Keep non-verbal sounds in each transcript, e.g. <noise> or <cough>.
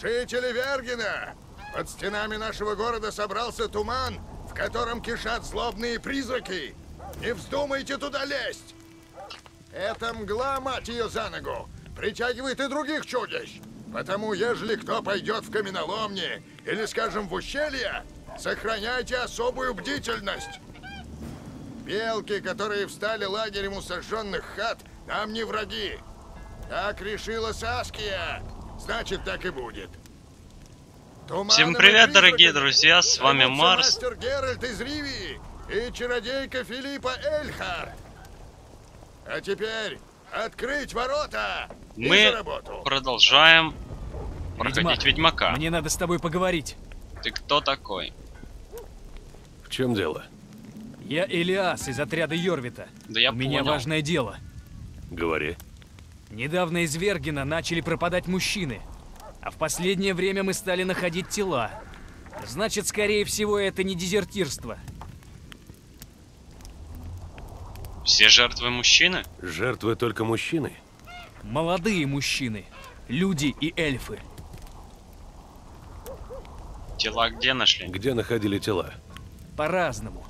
Жители Вергена! Под стенами нашего города собрался туман, в котором кишат злобные призраки. Не вздумайте туда лезть! Это мгла, мать ее, за ногу, притягивает и других чудищ. Потому, ежели кто пойдет в каменоломни или, скажем, в ущелье, сохраняйте особую бдительность. Белки, которые встали лагерем у сожженных хат, нам не враги. Так решила Саския. Значит, так и будет. Всем привет, дорогие друзья, с вами Марс. Мастер Геральт из Ривии и чародейка Филиппа Эльхард. А теперь открыть ворота Мы продолжаем проходить Ведьмак, Ведьмака. Мне надо с тобой поговорить. Ты кто такой? В чем дело? Я Элиас из отряда Йорвита. Да я У меня понял. важное дело. Говори. Недавно из Вергена начали пропадать мужчины. А в последнее время мы стали находить тела. Значит, скорее всего, это не дезертирство. Все жертвы мужчины? Жертвы только мужчины? Молодые мужчины. Люди и эльфы. Тела где нашли? Где находили тела? По-разному.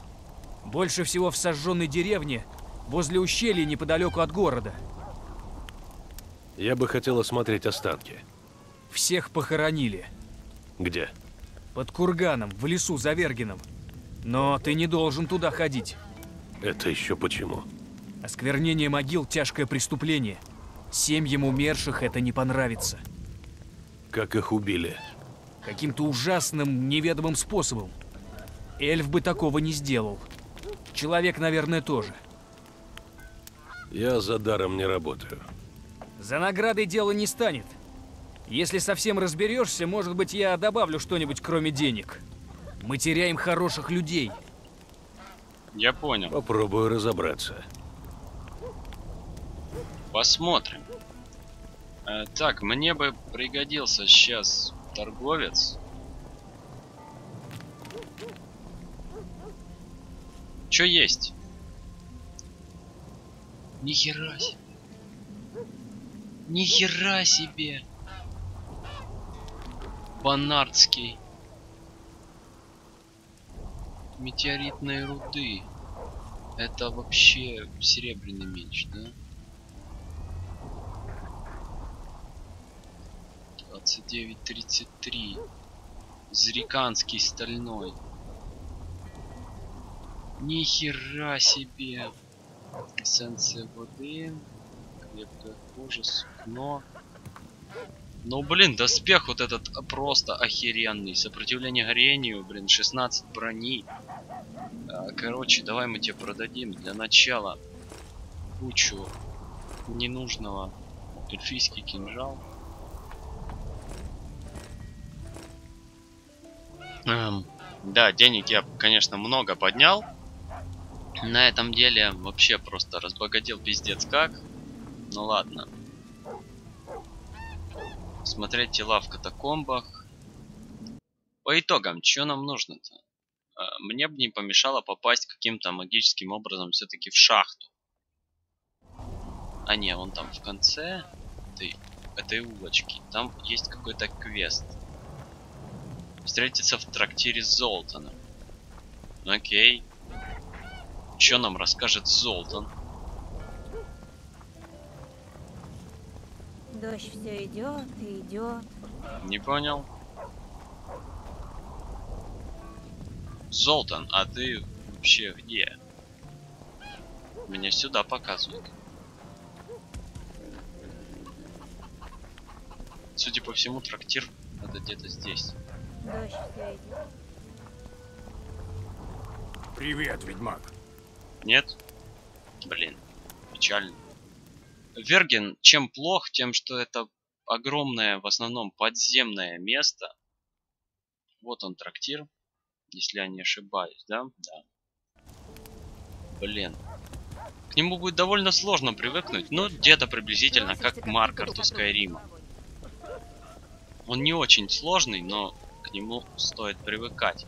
Больше всего в сожженной деревне, возле ущелья неподалеку от города. Я бы хотел осмотреть останки. Всех похоронили. Где? Под курганом, в лесу за Вергеном. Но ты не должен туда ходить. Это еще почему? Осквернение могил – тяжкое преступление. Семьям умерших это не понравится. Как их убили? Каким-то ужасным, неведомым способом. Эльф бы такого не сделал. Человек, наверное, тоже. Я за даром не работаю. За наградой дело не станет. Если совсем разберешься, может быть, я добавлю что-нибудь кроме денег. Мы теряем хороших людей. Я понял. Попробую разобраться. Посмотрим. Э, так, мне бы пригодился сейчас торговец. Чё есть? Нихера себе. Нихера себе. Банардский. Метеоритные руды. Это вообще серебряный меч, да? 29.33. Зриканский стальной. Нихера себе. Эссенция воды. Крепкая кожа, сукно. Ну блин, доспех вот этот просто охеренный. Сопротивление горению, блин, 16 брони. А, Короче, давай мы тебе продадим для начала кучу ненужного эльфийский кинжал. Эм, да, денег я, конечно, много поднял. На этом деле вообще просто разбогател пиздец как. Ну ладно. Смотреть тела в катакомбах. По итогам, что нам нужно-то? Э, Мне бы не помешало попасть каким-то магическим образом все-таки в шахту. А не, он там в конце этой, этой улочки. Там есть какой-то квест. Встретиться в трактире с Золтаном. Окей. Что нам расскажет Золтан? Дождь все идет и идет. Не понял. Золтан, а ты вообще где? Меня сюда показывают. Судя по всему, трактир это где-то здесь. Дождь все идет. Привет, ведьмак. Нет? Блин, печально. Верген чем плох, тем, что это огромное, в основном подземное место. Вот он трактир, если я не ошибаюсь, да? Да. Блин. К нему будет довольно сложно привыкнуть, ну где-то приблизительно как к Маркарту Скайрима. Он не очень сложный, но к нему стоит привыкать.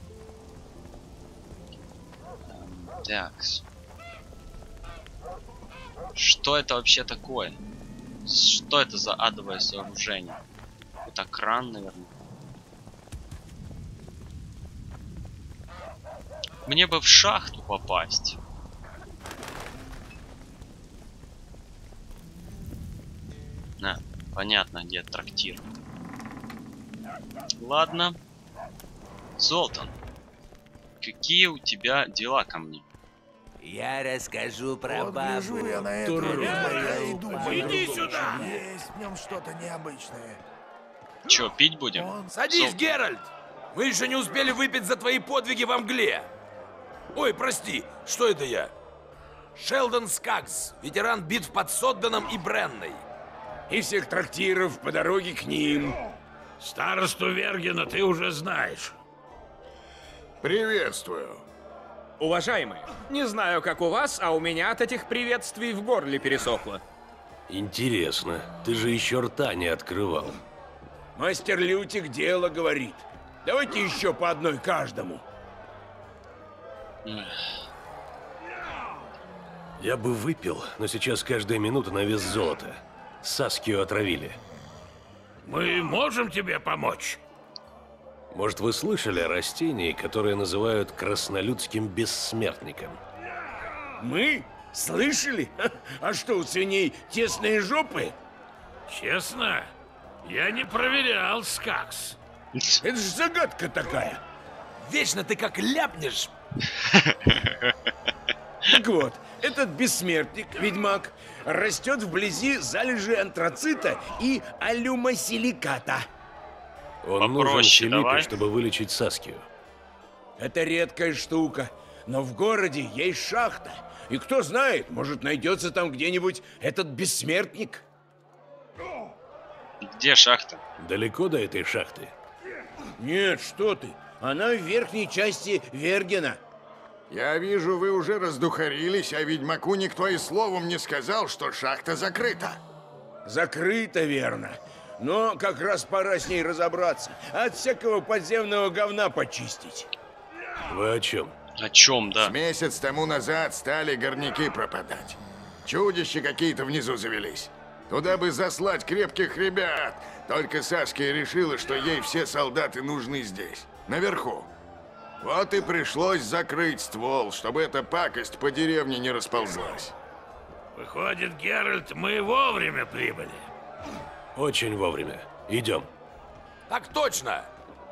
Эм, Такс. Что это вообще такое? Что это за адовое сооружение? Это кран, наверное. Мне бы в шахту попасть. На, понятно, где трактир. Ладно. Золтан, какие у тебя дела ко мне? Я расскажу про Вот бабу. я на думаю, Иди сюда! Есть в нем что-то необычное. Чё, пить будем? Он Садись, Зол- Геральт! Мы еще не успели выпить за твои подвиги во мгле. Ой, прости, что это я? Шелдон Скагс, ветеран битв под Содданом и Бренной. и всех трактиров по дороге к ним. Старосту Вергена ты уже знаешь. Приветствую. Уважаемые, не знаю, как у вас, а у меня от этих приветствий в горле пересохло. Интересно, ты же еще рта не открывал. Мастер Лютик дело говорит. Давайте еще по одной каждому. Я бы выпил, но сейчас каждая минута на вес золота. Саскию отравили. Мы можем тебе помочь? Может, вы слышали о растении, которое называют краснолюдским бессмертником? Мы? Слышали? А что, у свиней тесные жопы? Честно, я не проверял Скакс. Это же загадка такая. Вечно ты как ляпнешь. Так вот, этот бессмертник, ведьмак, растет вблизи залежи антрацита и алюмосиликата. Он нужен Попроще Филиппе, давай. чтобы вылечить Саскию. Это редкая штука, но в городе есть шахта. И кто знает, может найдется там где-нибудь этот бессмертник. Где шахта? Далеко до этой шахты? Нет, что ты, она в верхней части Вергена. Я вижу, вы уже раздухарились, а ведьмаку никто и словом не сказал, что шахта закрыта. Закрыто, верно. Но как раз пора с ней разобраться. От всякого подземного говна почистить. Вы о чем? О чем, да? С месяц тому назад стали горняки пропадать. Чудища какие-то внизу завелись. Туда бы заслать крепких ребят. Только Сашка решила, что ей все солдаты нужны здесь, наверху. Вот и пришлось закрыть ствол, чтобы эта пакость по деревне не расползлась. Выходит, Геральт, мы вовремя прибыли. Очень вовремя. Идем. Так точно.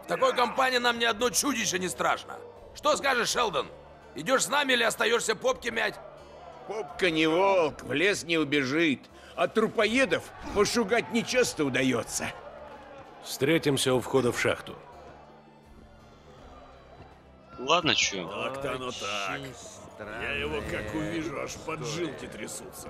В такой компании нам ни одно чудище не страшно. Что скажешь, Шелдон? Идешь с нами или остаешься попки мять? Попка не волк, в лес не убежит. А трупоедов пошугать нечасто удается. Встретимся у входа в шахту. Ладно, чё? Так-то оно так. Я его как увижу, аж поджилки трясутся.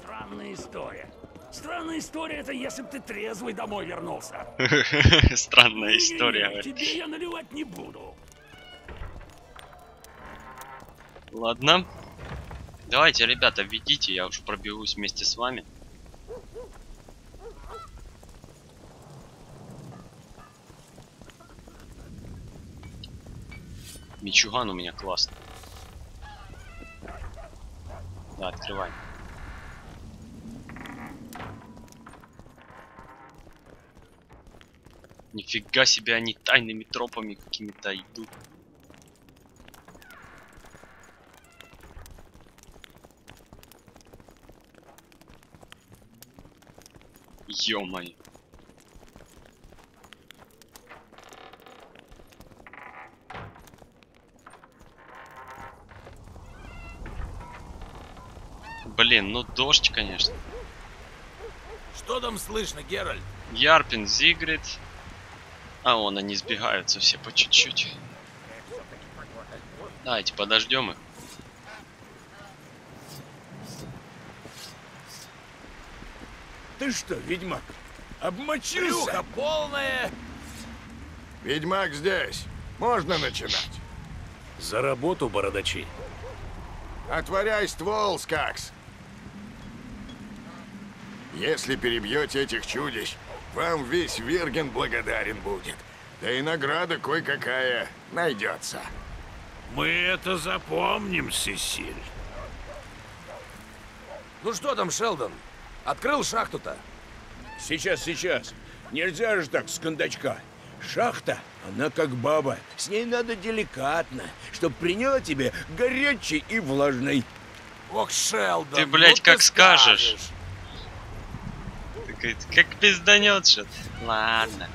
Странная история. Странная история это если бы ты трезвый домой вернулся. <laughs> Странная история. Тебе я наливать не буду. Ладно. Давайте, ребята, ведите, я уж пробегусь вместе с вами. Мичуган у меня классный. Да, открывай. Нифига себе, они тайными тропами какими-то идут. Ё-моё. Блин, ну дождь, конечно. Что там слышно, Геральт? Ярпин, Зигрид. А, вон они сбегаются все по чуть-чуть. Давайте подождем их. Ты что, ведьмак, обмочился? Брюхо полное. Ведьмак здесь. Можно начинать. За работу, бородачи. Отворяй ствол, Скакс. Если перебьете этих чудищ, вам весь Верген благодарен будет. Да и награда кое-какая найдется. Мы это запомним, Сесиль. Ну что там, Шелдон? Открыл шахту-то? Сейчас, сейчас. Нельзя же так с кондачка. Шахта, она как баба. С ней надо деликатно, чтоб приняла тебе горячей и влажной. Ох, Шелдон, Ты, блядь, ну как ты скажешь. Это как пизданет что Ладно.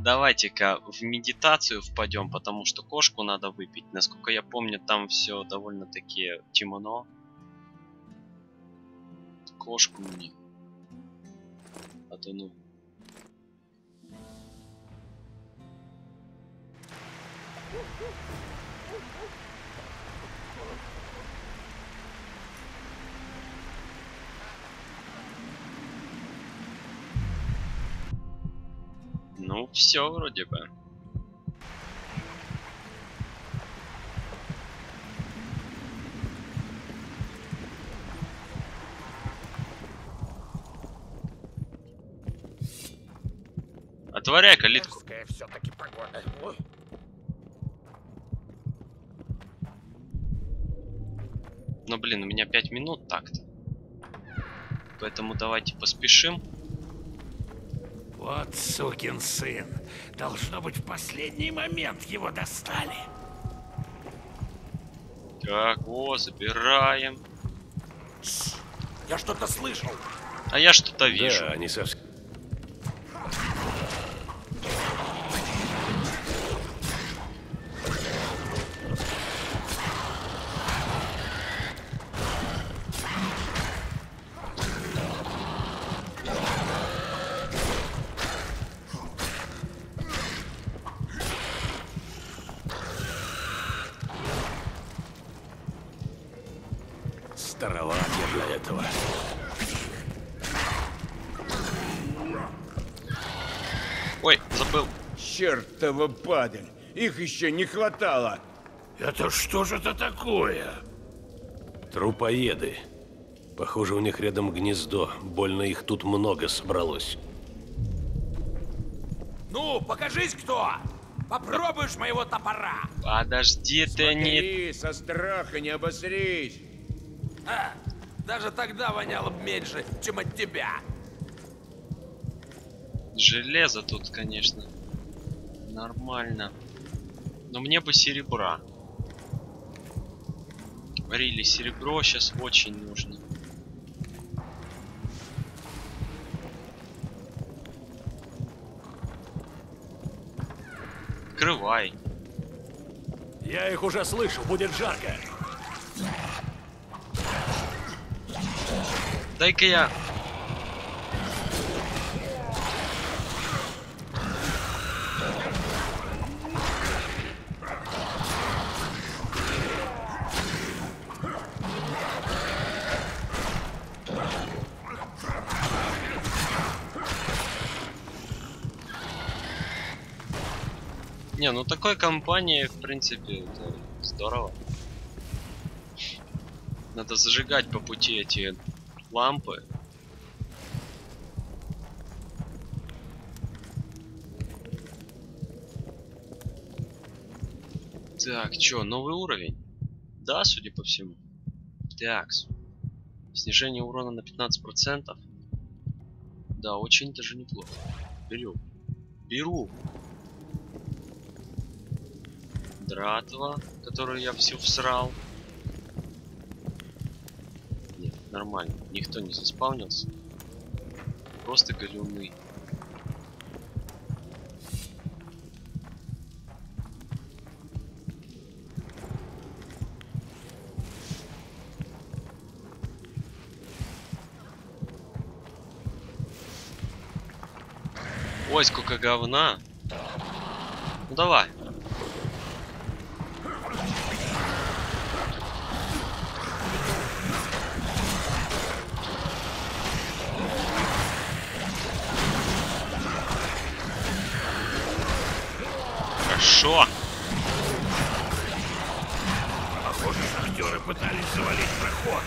Давайте-ка в медитацию впадем, потому что кошку надо выпить. Насколько я помню, там все довольно-таки темно. Кошку мне. А то ну. Ну, все вроде бы. Отворяй калитку. все-таки погода. Ой. Но, блин, у меня 5 минут так-то. Поэтому давайте поспешим. Вот сукин сын. Должно быть, в последний момент его достали. Так, о, забираем. Я что-то слышал. А я что-то вижу. Да, они совсем... Чертова падаль. Их еще не хватало. Это что же это такое? Трупоеды. Похоже, у них рядом гнездо. Больно их тут много собралось. Ну, покажись, кто! Попробуешь моего топора! Подожди ты, не... Со страха не обосрись. А, даже тогда воняло б меньше, чем от тебя. Железо тут, конечно. Нормально. Но мне бы серебра. Рили, серебро сейчас очень нужно. Открывай. Я их уже слышу, будет жарко. Дай-ка я... ну такой компании, в принципе, это здорово. Надо зажигать по пути эти лампы. Так, чё, новый уровень? Да, судя по всему. Такс. Снижение урона на 15%. Да, очень даже неплохо. Беру. Беру. Дратва, которую я всю всрал. Нет, нормально. Никто не заспавнился. Просто галюны. Ой, сколько говна. Ну давай. Хорошо. Похоже, шахтеры пытались завалить проход.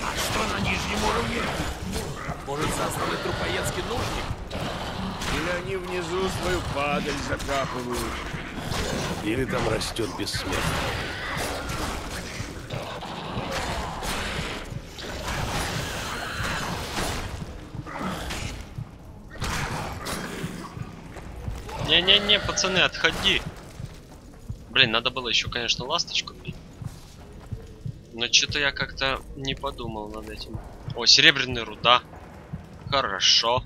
А что на нижнем уровне? Может, засланный трупоедский нужник? Или они внизу свою падаль закапывают. Или там растет бессмертие. Не-не-не, пацаны, отходи. Блин, надо было еще, конечно, ласточку бить. Но что-то я как-то не подумал над этим. О, серебряная руда. Хорошо.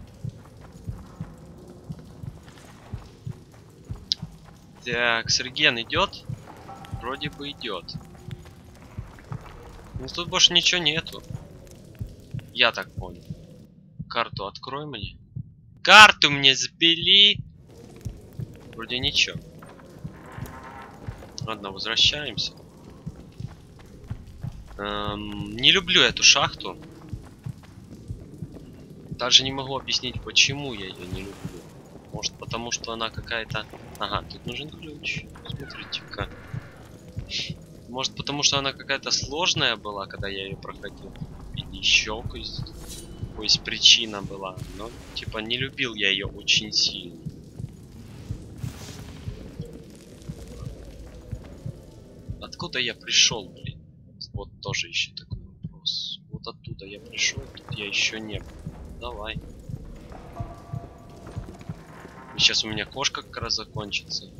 Так, Серген идет? Вроде бы идет. Ну тут больше ничего нету. Я так понял. Карту открой мне. Карту мне сбили. Вроде ничего. Ладно, возвращаемся. Эм, не люблю эту шахту. Даже не могу объяснить, почему я ее не люблю. Может потому, что она какая-то... Ага, тут нужен ключ. Смотрите-ка. Может потому, что она какая-то сложная была, когда я ее проходил. Или еще какая-то причина была. Но, типа, не любил я ее очень сильно. Откуда я пришел, блин? Вот тоже еще такой вопрос. Вот оттуда я пришел, тут я еще не был. Давай. Сейчас у меня кошка как раз закончится.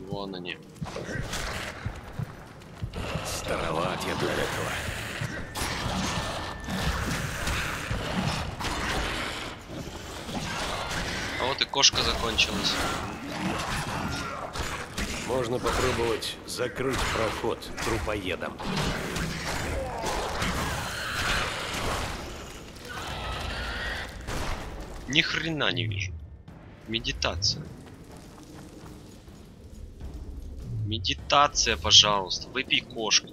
Вон они. Староват я для этого. А вот и кошка закончилась. Можно попробовать закрыть проход трупоедом. Ни хрена не вижу. Медитация. Медитация, пожалуйста. Выпей кошку.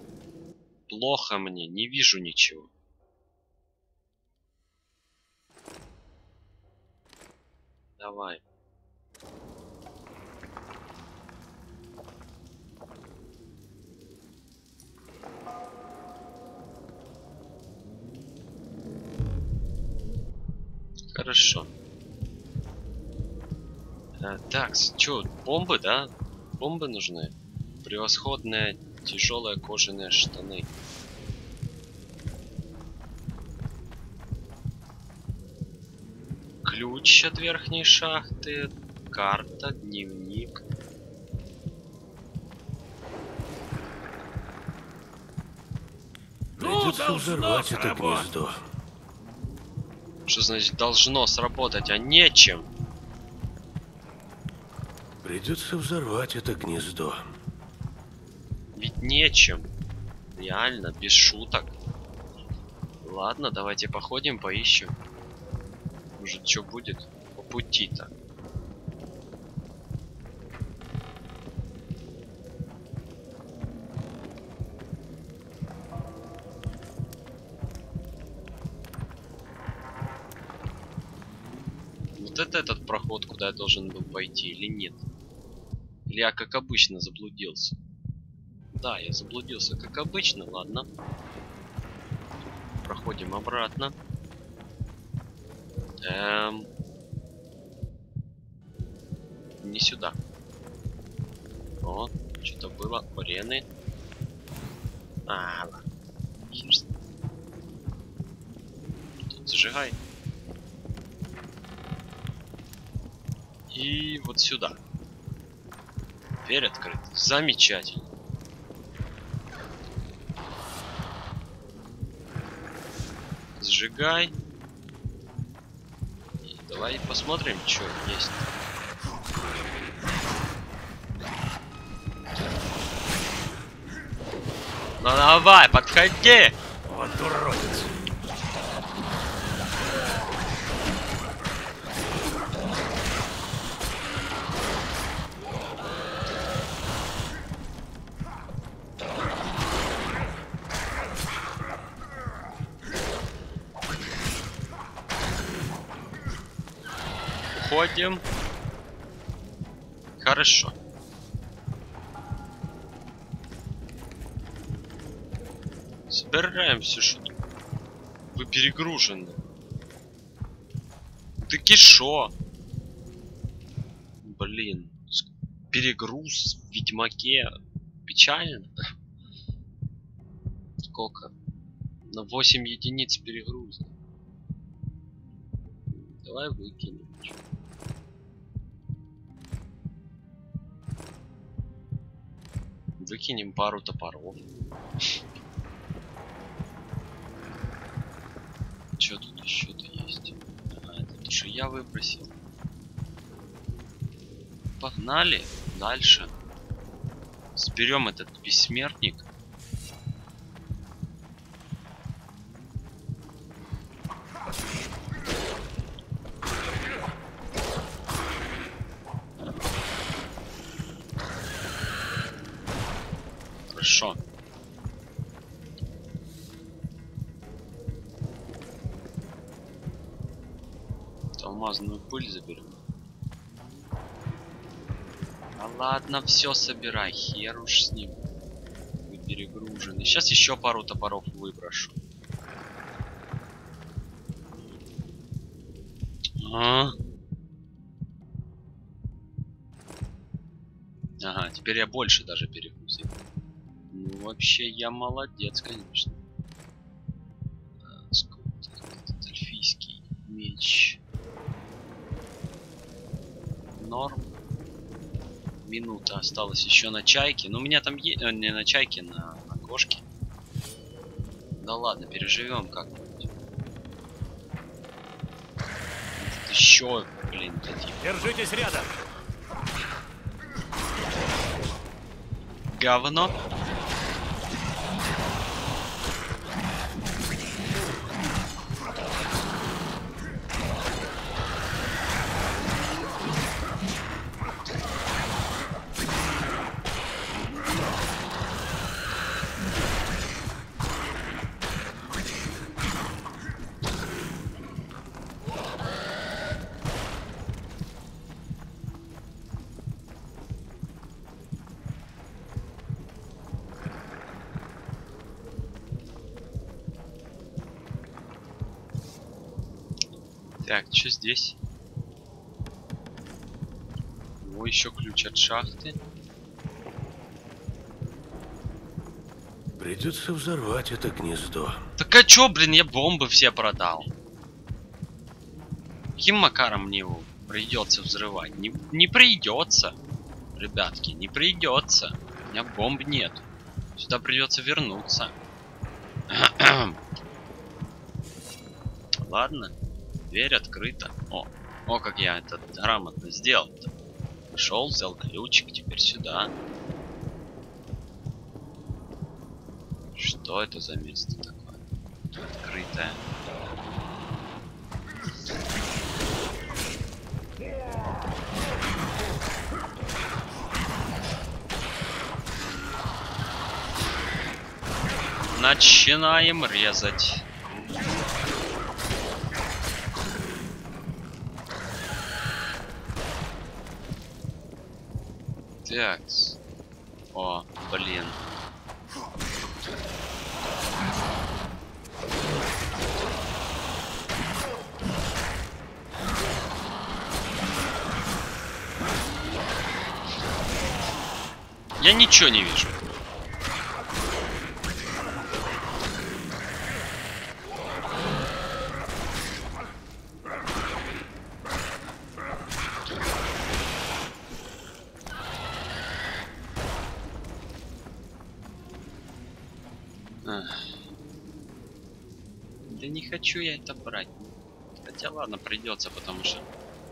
Плохо мне, не вижу ничего. Давай. Хорошо. А, так, что, бомбы, да? Бомбы нужны. Превосходные тяжелые кожаные штаны. Ключ от верхней шахты. Карта, дневник. Ну, Придется взорвать это гнездо. Что значит должно сработать, а нечем? Придется взорвать это гнездо. Ведь нечем. Реально, без шуток. Ладно, давайте походим, поищем. Может, что будет по пути-то. Вот это этот проход, куда я должен был пойти или нет? Или я, как обычно, заблудился? Да, я заблудился, как обычно, ладно. Проходим обратно. Эм... Не сюда. О, что-то было. Арены. А, ладно. Зажигай. И вот сюда. Дверь открыта. Замечательно. Сжигай. Давай посмотрим, что есть. Ну давай, подходи! Вот уродец. Хорошо. Собираем все, что тут. Вы перегружены. Ты кишо. Блин. Перегруз в Ведьмаке. Печально. Сколько? На 8 единиц перегруза. Давай выкинем. Выкинем пару топоров. Что тут еще-то есть? А, это то, что я выбросил. Погнали дальше. Сберем этот бессмертник. Алмазную пыль заберем. А ладно, все собирай, хер уж с ним. Вы перегружены. Сейчас еще пару топоров выброшу. А? Ага, теперь я больше даже перегрузил. Ну, вообще, я молодец, конечно. А, сколько тут этот эльфийский меч? Норм. Минута осталась еще на чайке. Ну, у меня там е... э, не на чайке, на, на кошке. Да ладно, переживем как-нибудь. Еще, блин, такие Держитесь рядом. говно. Что здесь? О, еще ключ от шахты. Придется взорвать это гнездо. Так а чё, блин, я бомбы все продал. Каким макаром мне его придется взрывать? Не, не придется. Ребятки, не придется. У меня бомб нет. Сюда придется вернуться. <clears throat> Ладно. Дверь открыта. О, о, как я это грамотно сделал. -то. Пошел, взял ключик, теперь сюда. Что это за место такое? Открытое. Начинаем резать. Так. О, блин. Я ничего не вижу. Ах. Да не хочу я это брать. Хотя ладно, придется, потому что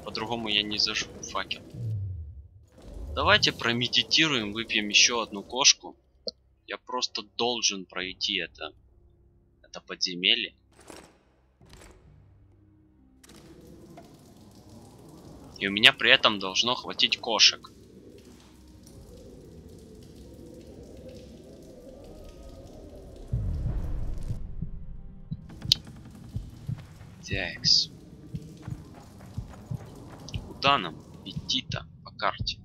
по-другому я не зажгу факел. Давайте промедитируем, выпьем еще одну кошку. Я просто должен пройти это, это подземелье. И у меня при этом должно хватить кошек. Такс. Куда нам идти-то по карте?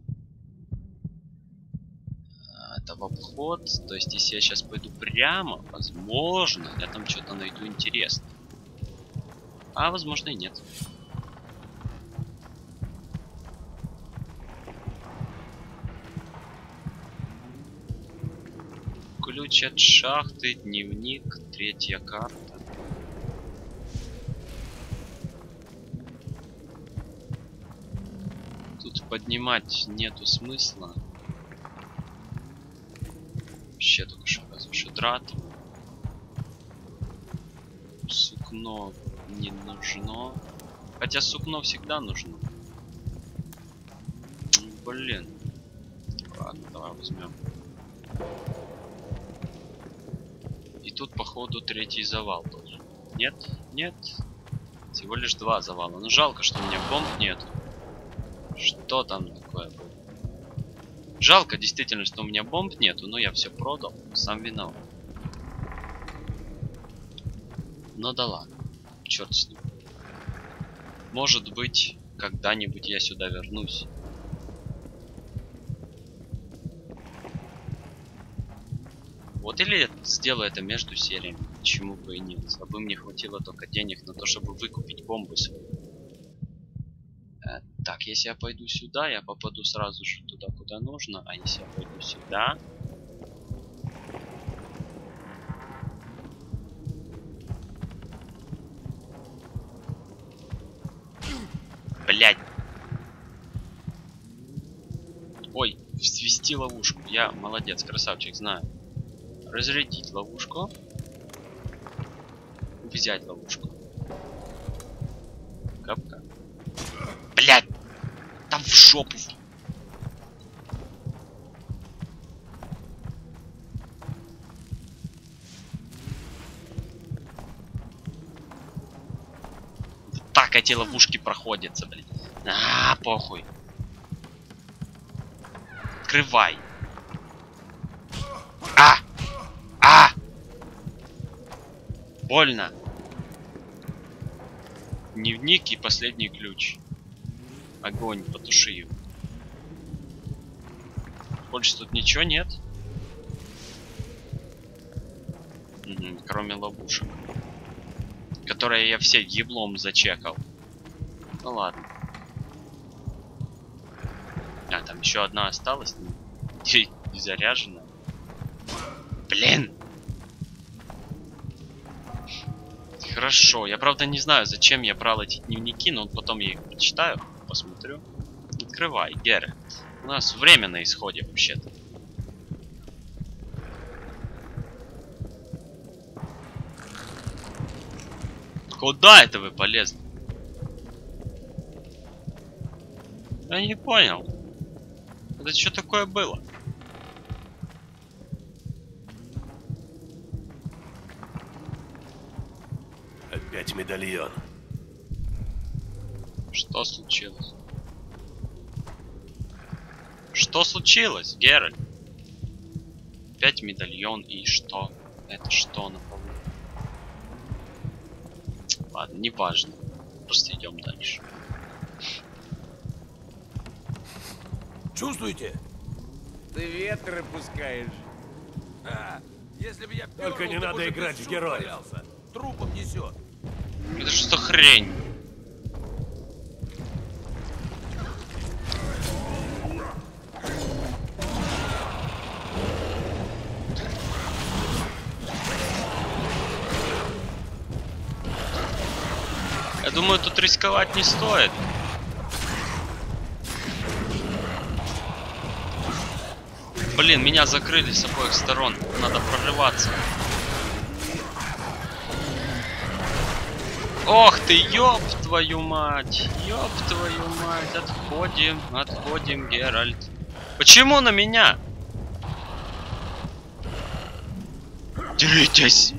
А, Это в обход. То есть, если я сейчас пойду прямо, возможно, я там что-то найду интересное. А возможно и нет. Ключ от шахты, дневник, третья карта. Поднимать нету смысла. Вообще только что разве что. Сукно не нужно. Хотя сукно всегда нужно. Блин. Ладно, давай возьмем. И тут, походу, третий завал должен. Нет, нет. Всего лишь два завала. Ну жалко, что у меня бомб нет. Что там такое было? Жалко действительно, что у меня бомб нету, но я все продал. Сам виноват. Но да ладно. Черт с ним. Может быть, когда-нибудь я сюда вернусь. Вот или сделаю это между сериями, почему бы и нет. А бы мне хватило только денег на то, чтобы выкупить бомбы свои. Если я пойду сюда, я попаду сразу же туда, куда нужно. А если я пойду сюда... Блять. Ой, свести ловушку. Я молодец, красавчик, знаю. Разрядить ловушку. Взять ловушку. Жопу. Вот так эти ловушки проходятся, блин. А, похуй. Открывай. А! А! Больно. Дневник и последний ключ. Огонь, потуши его. Больше тут ничего нет. Мгм, кроме ловушек. Которые я все еблом зачекал. Ну ладно. А, там еще одна осталась. <laughs> Не, не заряжена. Блин! Хорошо. Я правда не знаю, зачем я брал эти дневники, но потом я их почитаю, посмотрю. Открывай, Геральт. У нас время на исходе вообще-то. Куда это вы полезли? Я не понял. Это что такое было? Опять медальон. Что случилось? Что случилось, Геральт? Опять медальон и что? Это что на полу? Ладно, не важно. Просто идем дальше. Чувствуете? Ты ветры пускаешь. А, если бы я Только не надо играть в валялся. Трупом несет. Это что хрень? Рисковать не стоит. Блин, меня закрыли с обоих сторон. Надо прорываться. Ох ты, ёб твою мать! Ёб твою мать! Отходим, отходим, Геральт. Почему на меня? Деритесь!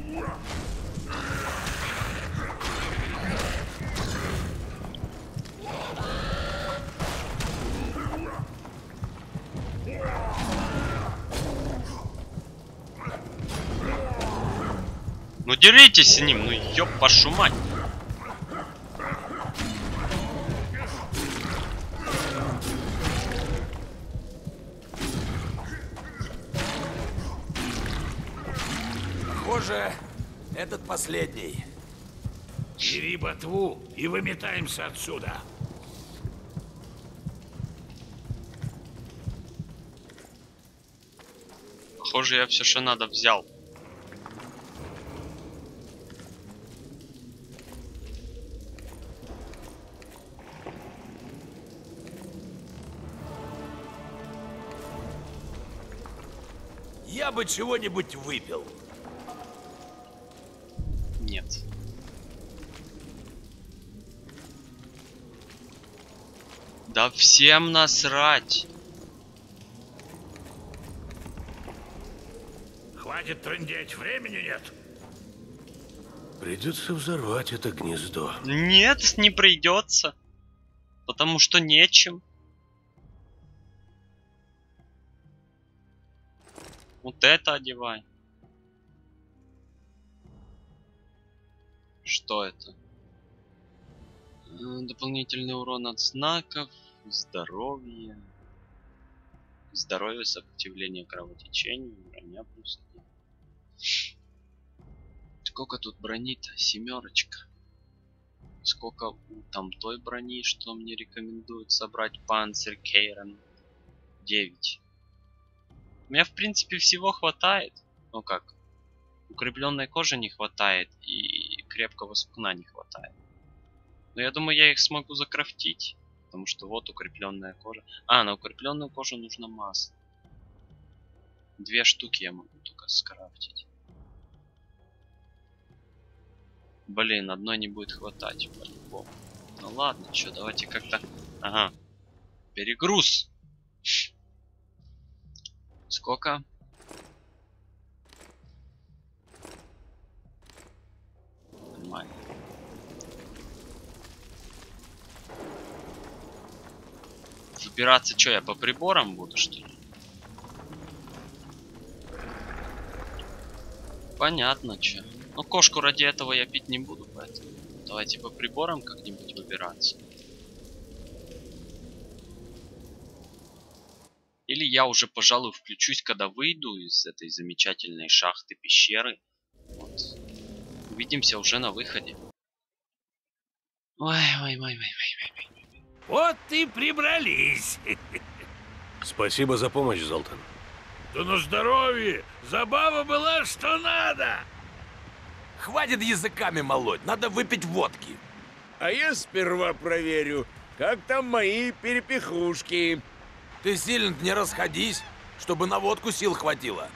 Ну деритесь с ним, ну ёб вашу мать! Похоже, этот последний. Бери ботву и выметаемся отсюда. Похоже, я все, что надо, взял. Я бы чего-нибудь выпил. Нет. Да всем насрать. Хватит трындеть, времени нет. Придется взорвать это гнездо. Нет, не придется. Потому что нечем. Вот это одевай. Что это? Э, Дополнительный урон от знаков, здоровье. Здоровье, сопротивление кровотечению, броня плюс. Сколько тут брони-то? Семерочка. Сколько у там той брони, что мне рекомендуют собрать Панцирь Кейрон? 9. У меня в принципе всего хватает. Ну как? Укрепленной кожи не хватает и крепкого сукна не хватает. Но я думаю, я их смогу закрафтить. Потому что вот укрепленная кожа. А, на укрепленную кожу нужно масло. Две штуки я могу только скрафтить. Блин, одной не будет хватать по-любому. Ну ладно, что, давайте как-то... Ага. Перегруз. Сколько? Нормально. Забираться что, я по приборам буду, что ли? Понятно, что. Но кошку ради этого я пить не буду, поэтому давайте по приборам как-нибудь выбираться. Или я уже, пожалуй, включусь, когда выйду из этой замечательной шахты пещеры. Вот. Увидимся уже на выходе. Ой, ой, ой, ой, ой, ой. Вот и прибрались. Спасибо за помощь, Золтан. Да на здоровье! Забава была что надо! Хватит языками молоть, надо выпить водки. А я сперва проверю, как там мои перепихушки. Ты сильно не расходись, чтобы на водку сил хватило.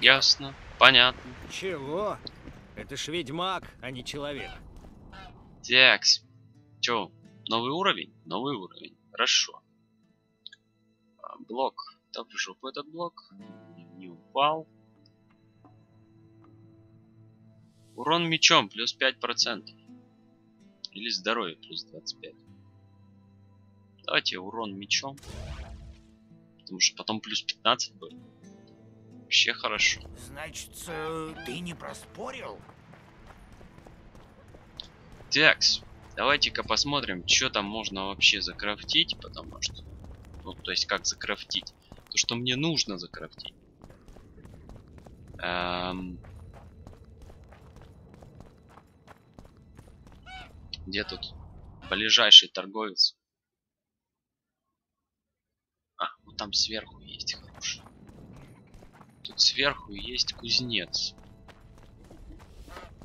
Ясно. Понятно. Чего? Это ж ведьмак, а не человек. Текс. Чё, новый уровень? Новый уровень. Хорошо. А, блок. Да в жопу этот блок. Не, не упал. Урон мечом плюс 5%. Или здоровье плюс 25. Давайте урон мечом. Потому что потом плюс 15 будет. Вообще хорошо. Значит, э, ты не проспорил? Текс. Давайте-ка посмотрим, что там можно вообще закрафтить, потому что... Ну, то есть, как закрафтить? То, что мне нужно закрафтить. Эм... Где тут ближайший торговец? А, вот там сверху есть хороший. Тут сверху есть кузнец.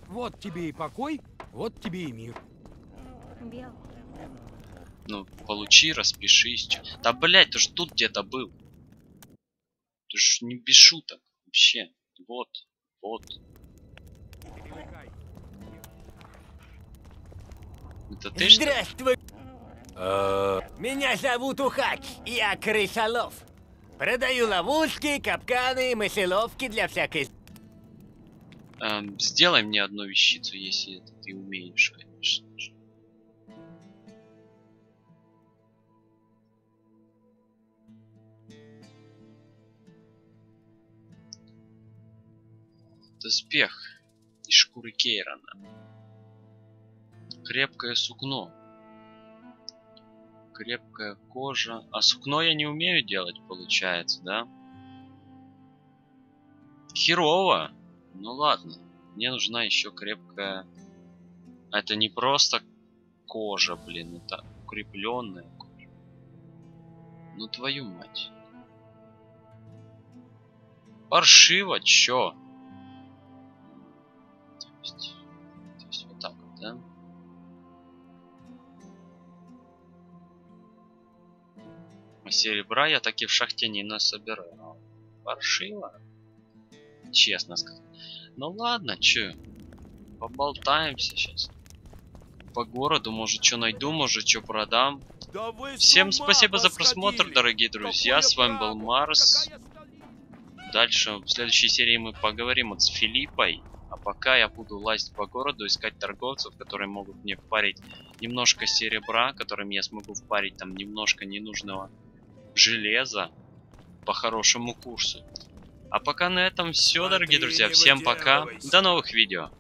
Вот тебе и покой, вот тебе и мир. Бел. Ну, получи, распишись. Да, блять, ты ж тут где-то был. Ты ж не без шуток. Вообще. Вот. Вот. Это ты? Здравствуй, меня зовут Ухач, я крысолов. Продаю ловушки, капканы, мыселовки для всякой... Эм, сделай мне одну вещицу, если это ты умеешь, конечно же. Доспех из шкуры Кейрона. Крепкое сукно. Крепкая кожа. А сукно я не умею делать, получается, да? Херово. Ну ладно. Мне нужна еще крепкая... Это не просто кожа, блин. Это укрепленная кожа. Ну твою мать. Паршиво, чё? То есть, то есть вот так вот, да? Серебра я таки в шахте не насобирал. паршиво. Честно сказать. Ну ладно, чё. Поболтаемся сейчас. По городу, может, что найду, может, что продам. Всем спасибо за просмотр, дорогие друзья. С вами был Марс. Дальше, в следующей серии мы поговорим вот с Филиппой. А пока я буду лазить по городу, искать торговцев, которые могут мне впарить немножко серебра, которым я смогу впарить там немножко ненужного железа по хорошему курсу. А пока на этом все, дорогие друзья. Всем пока. До новых видео.